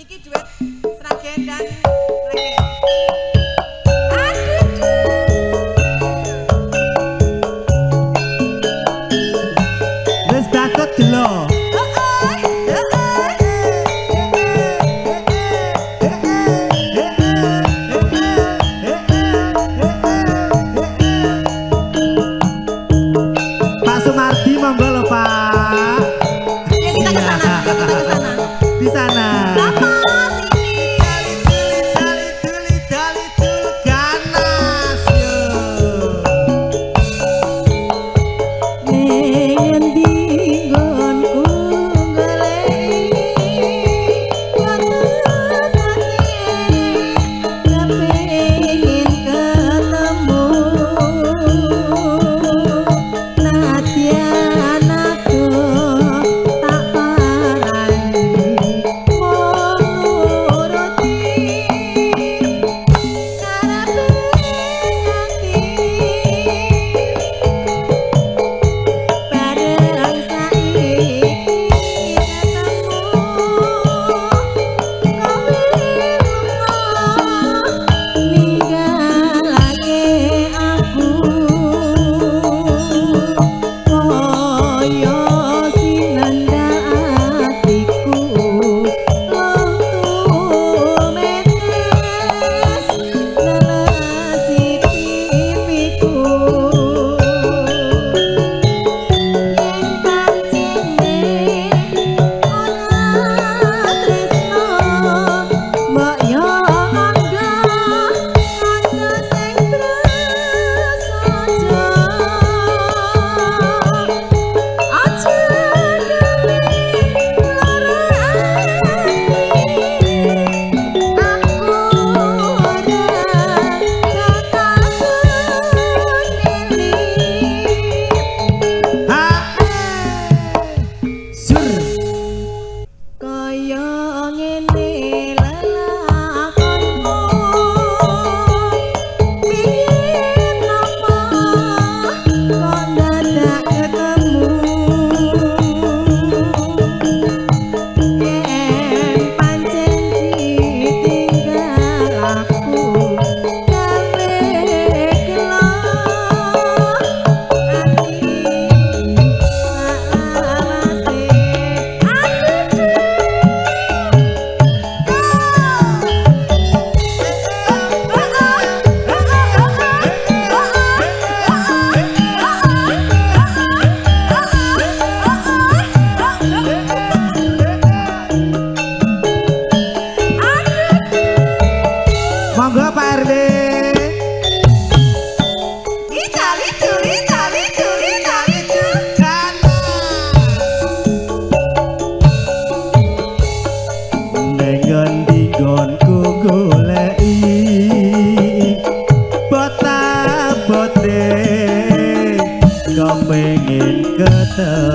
iki duet Sragen dan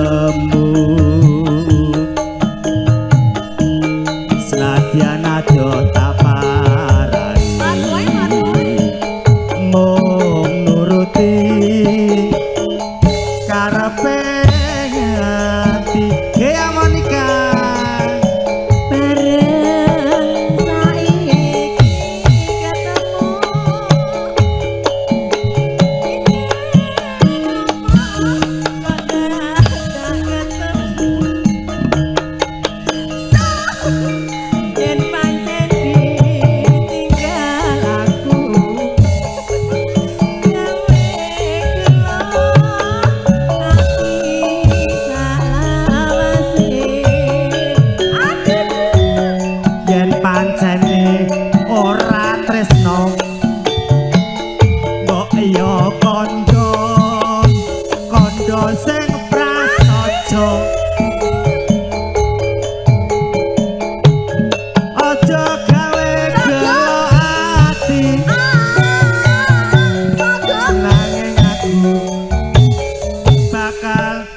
namo.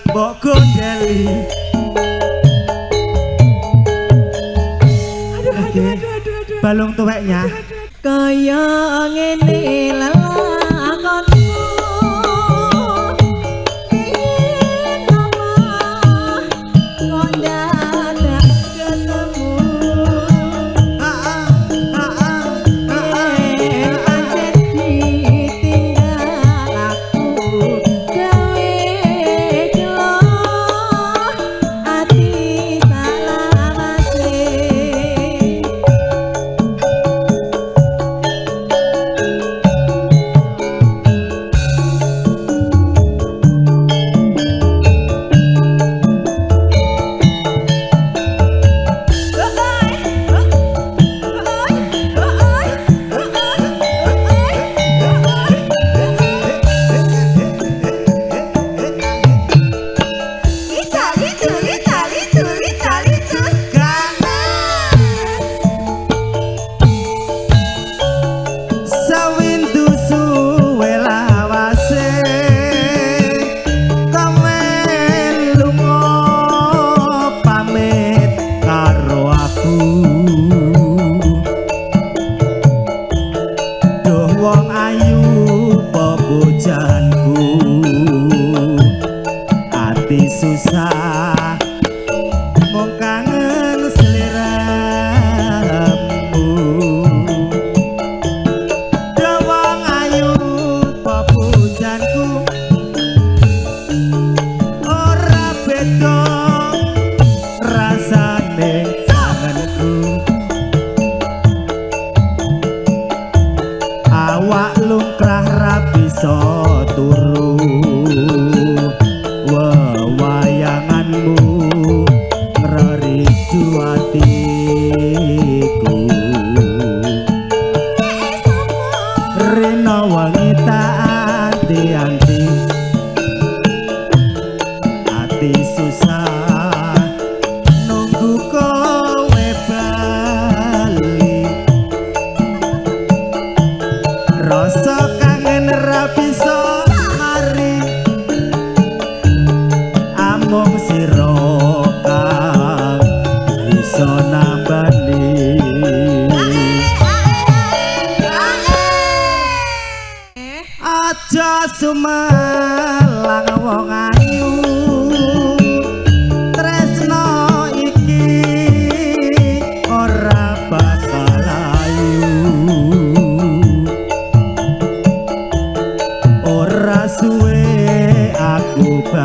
mbok gondeli. Aduh aduh aduh aduh balung tuweknya. Kaya ngene lelah bem sussar rupa